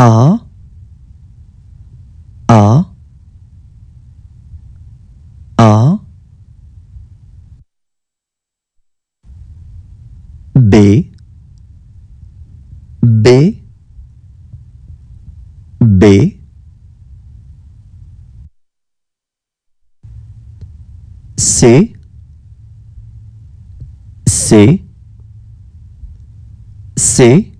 A. A. A. B. B. B. C. C. C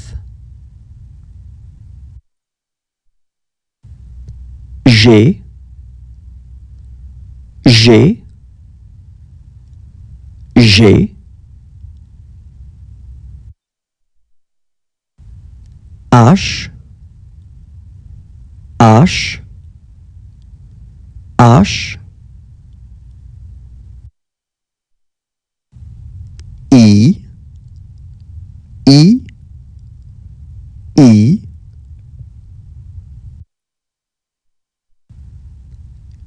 G G G H H H. I I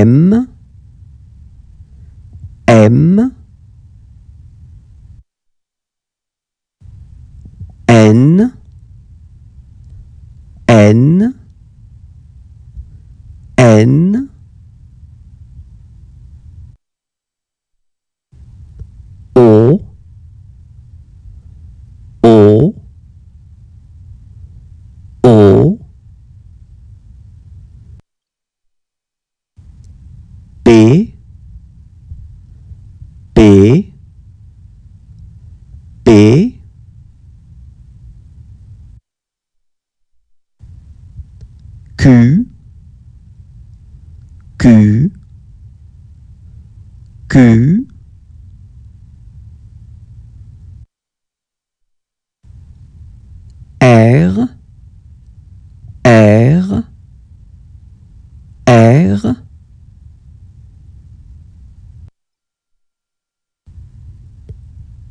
M M N N N P P P. Q Q Q. R R R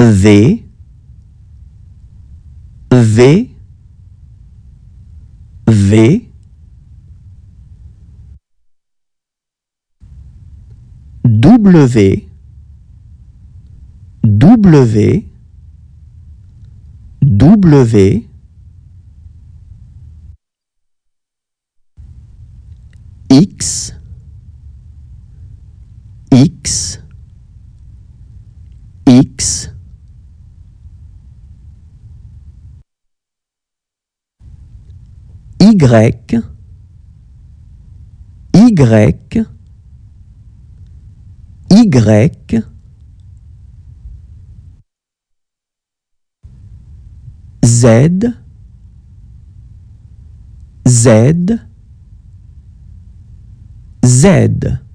V V V. W W W. X X X Y Y Y Z Z Z